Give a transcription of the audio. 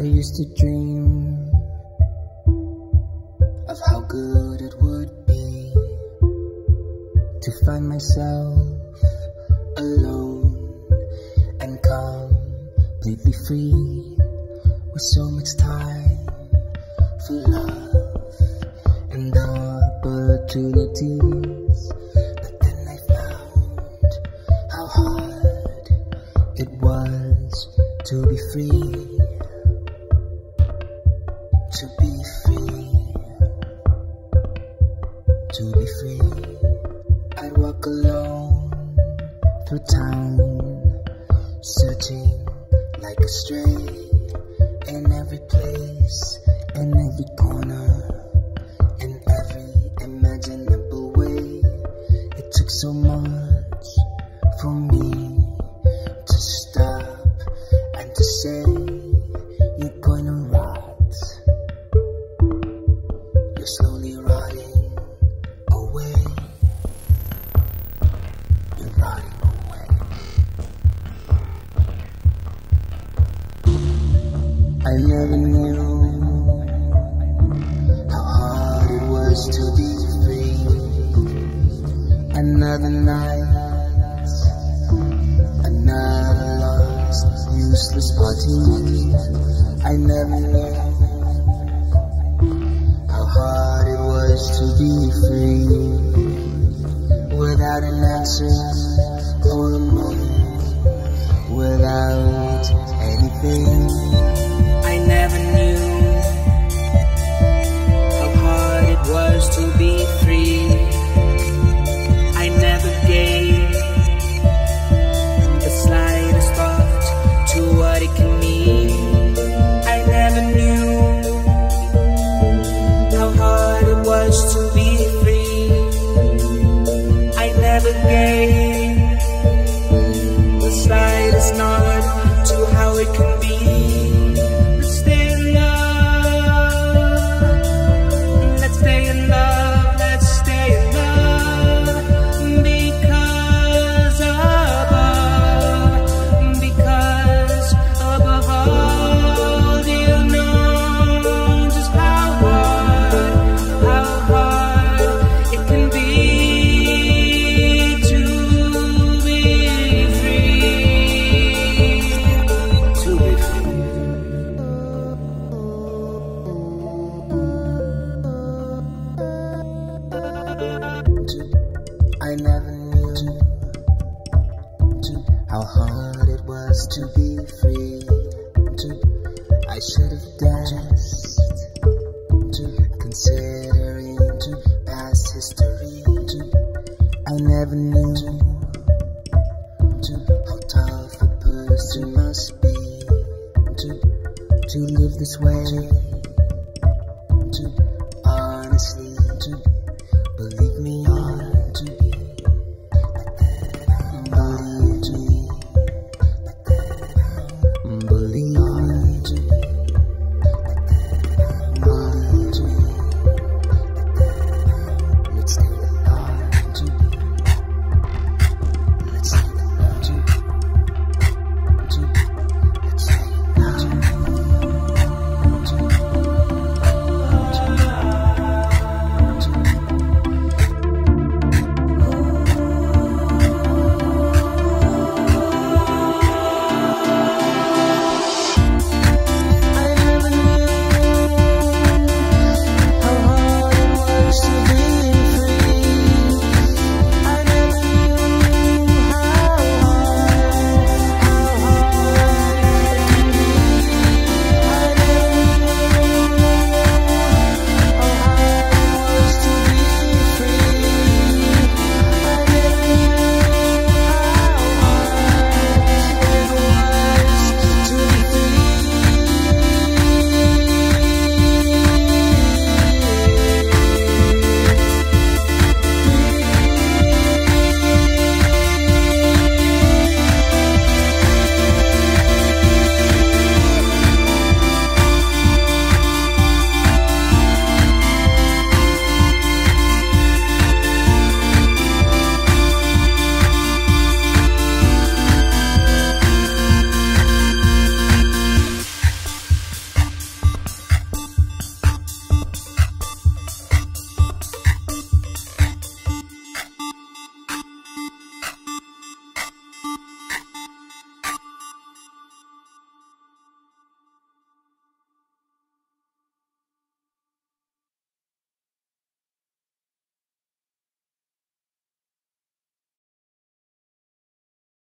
I used to dream of how good it would be to find myself alone and completely free with so much time for love and opportunities. But then I found how hard it was to be free. To be free. I'd walk alone through town, searching like a stray in every place, in every corner, in every imaginable way. It took so much for me to stop and to say, You're gonna rot. You're slowly rotting away. You're rotting away. I never knew how hard it was to be free. Another night, another lost, useless party. I never knew how hard it was to be free without I never to be free. I should have danced, considering past history. I never knew how tough a person must be to live this way.